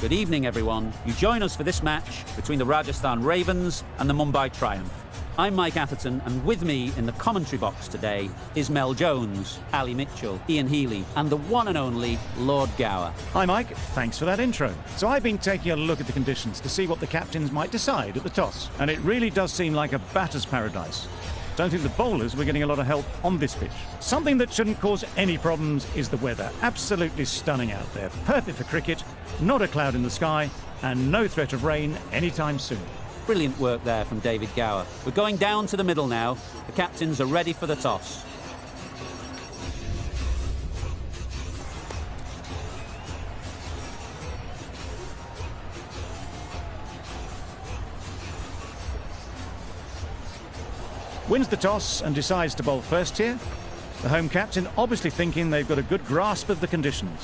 Good evening, everyone. You join us for this match between the Rajasthan Ravens and the Mumbai Triumph. I'm Mike Atherton, and with me in the commentary box today is Mel Jones, Ali Mitchell, Ian Healy, and the one and only Lord Gower. Hi, Mike. Thanks for that intro. So, I've been taking a look at the conditions to see what the captains might decide at the toss, and it really does seem like a batter's paradise. Don't think the bowlers were getting a lot of help on this pitch. Something that shouldn't cause any problems is the weather. Absolutely stunning out there. Perfect for cricket, not a cloud in the sky, and no threat of rain anytime soon. Brilliant work there from David Gower. We're going down to the middle now. The captains are ready for the toss. Wins the toss and decides to bowl first here. The home captain obviously thinking they've got a good grasp of the conditions.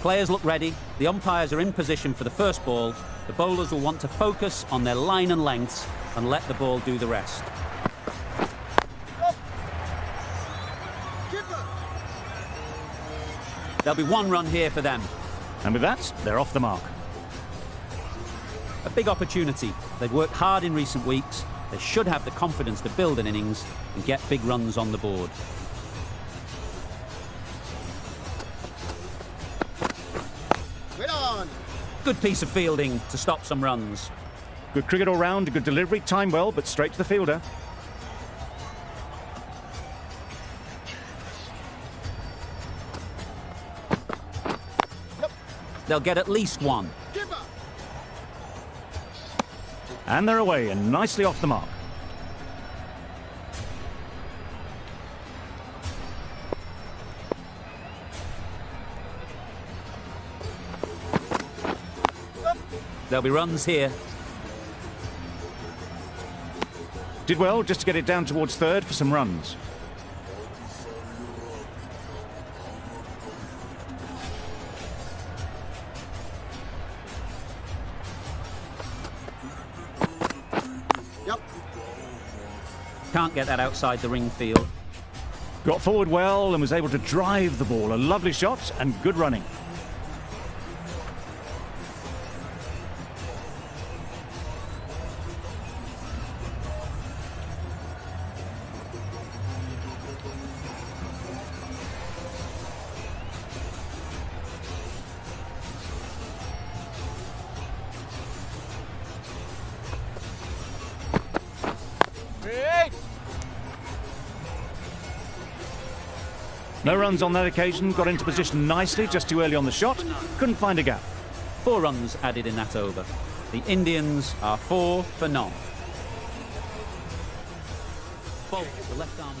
Players look ready, the umpires are in position for the first ball. The bowlers will want to focus on their line and lengths and let the ball do the rest. There'll be one run here for them. And with that, they're off the mark. A big opportunity. They've worked hard in recent weeks. They should have the confidence to build an innings and get big runs on the board. Good piece of fielding to stop some runs. Good cricket all round, a good delivery, time well, but straight to the fielder. They'll get at least one. And they're away and nicely off the mark. There'll be runs here. Did well just to get it down towards third for some runs. Yep. Can't get that outside the ring field. Got forward well and was able to drive the ball. A lovely shot and good running. No runs on that occasion, got into position nicely, just too early on the shot, couldn't find a gap. Four runs added in that over. The Indians are four for none. Bolt, the left arm,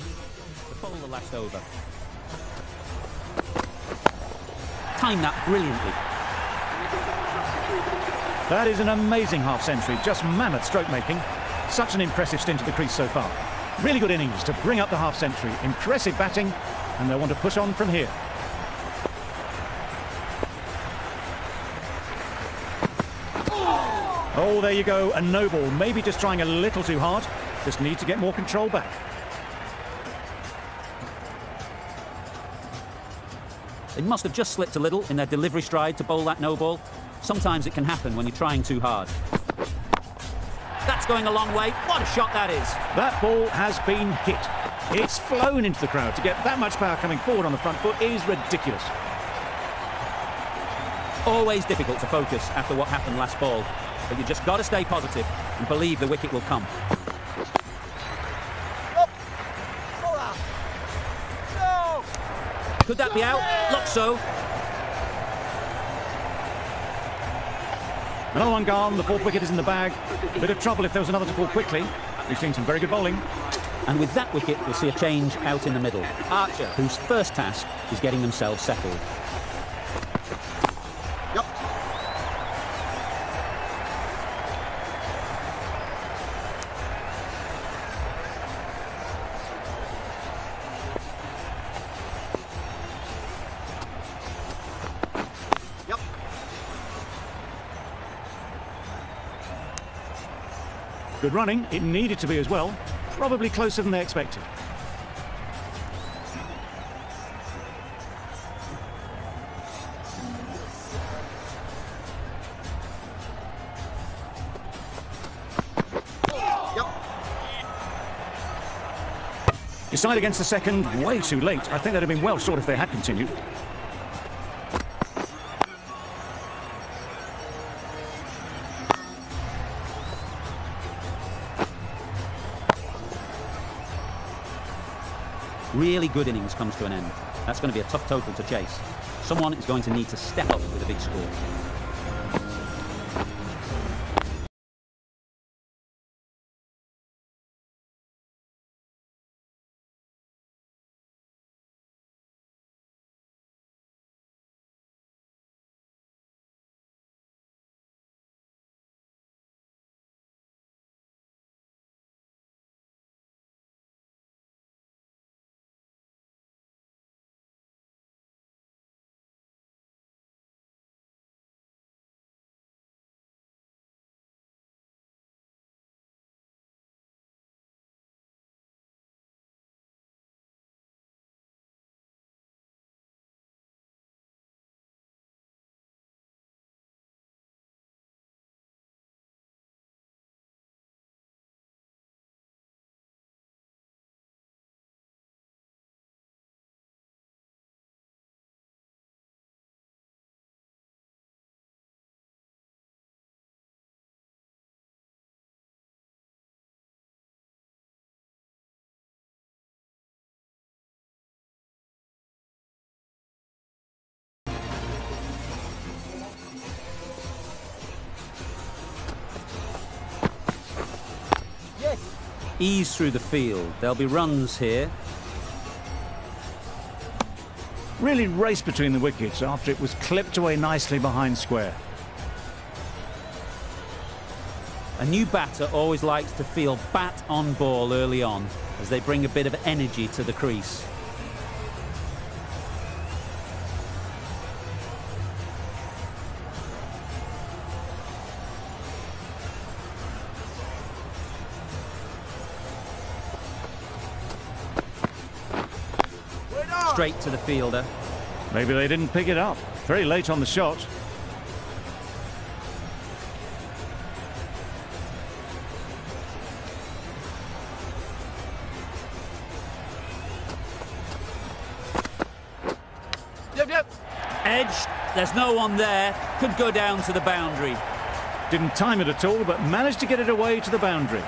to bowl the last over. Time that brilliantly. That is an amazing half century, just mammoth stroke making. Such an impressive stint at the crease so far. Really good innings to bring up the half century. Impressive batting, and they'll want to push on from here. Oh, there you go, a no ball. Maybe just trying a little too hard. Just need to get more control back. They must have just slipped a little in their delivery stride to bowl that no ball. Sometimes it can happen when you're trying too hard. That's going a long way. What a shot that is. That ball has been hit. It's flown into the crowd. To get that much power coming forward on the front foot is ridiculous. Always difficult to focus after what happened last ball, but you just got to stay positive and believe the wicket will come. Could that be out? Looks so. Another one gone. The fourth wicket is in the bag. Bit of trouble if there was another to fall quickly. We've seen some very good bowling. And with that wicket, we'll see a change out in the middle. Archer, whose first task is getting themselves settled. Good running. It needed to be as well. Probably closer than they expected. Decide against the second, way too late. I think they'd have been well short if they had continued. Good innings comes to an end. That's going to be a tough total to chase. Someone is going to need to step up with a big score. Ease through the field. There'll be runs here. Really raced between the wickets after it was clipped away nicely behind square. A new batter always likes to feel bat on ball early on as they bring a bit of energy to the crease. Straight to the fielder. Maybe they didn't pick it up. Very late on the shot. Yep, yep. Edge. There's no one there. Could go down to the boundary. Didn't time it at all, but managed to get it away to the boundary.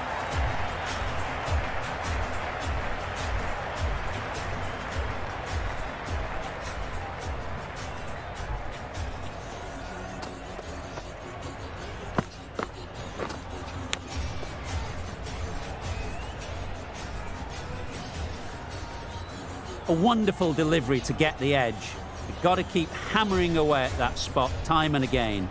A wonderful delivery to get the edge. You've got to keep hammering away at that spot time and again.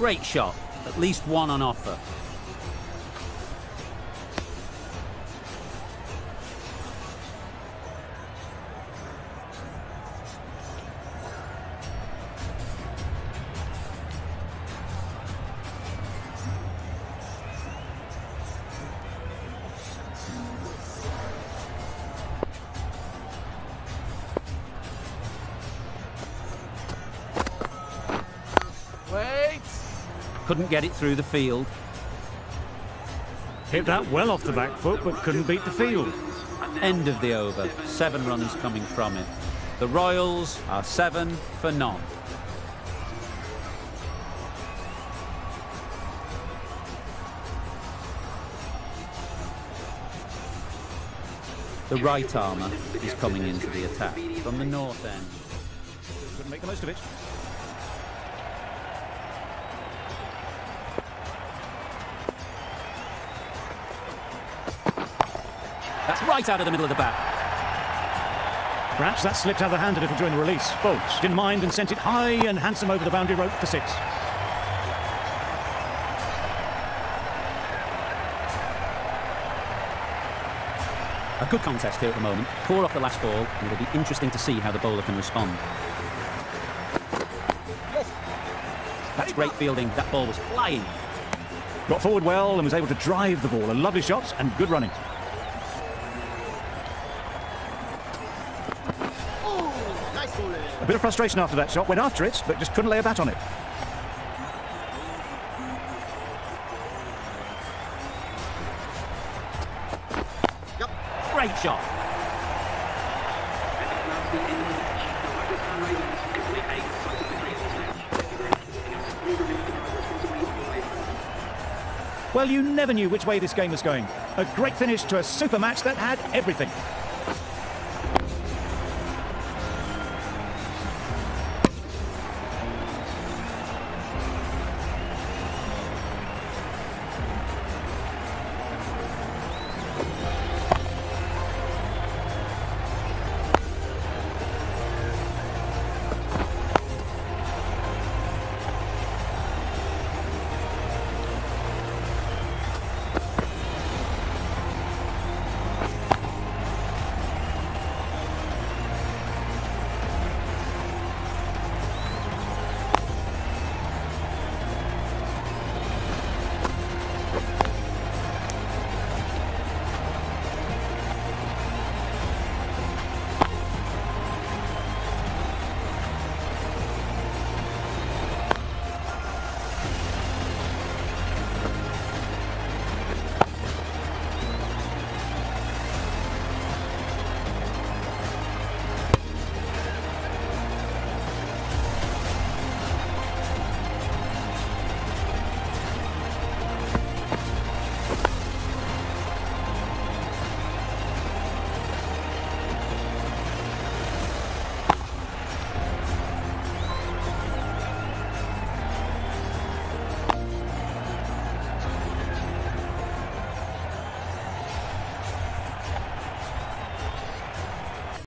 Great shot. At least one on offer. Wait. Couldn't get it through the field. Hit that well off the back foot, but couldn't beat the field. End of the over. Seven runs coming from it. The Royals are seven for none. The right armour is coming into the attack from the north end. Couldn't make the most of it. That's right out of the middle of the bat. Perhaps that slipped out of the hand a little during the release. Bolt didn't mind and sent it high and handsome over the boundary rope for six. A good contest here at the moment. Four off the last ball, and it'll be interesting to see how the bowler can respond. That's great fielding. That ball was flying. Got forward well and was able to drive the ball. A lovely shot and good running. Oh, nice bowling. A bit of frustration after that shot. Went after it, but just couldn't lay a bat on it. Great shot. Well, you never knew which way this game was going. A great finish to a super match that had everything.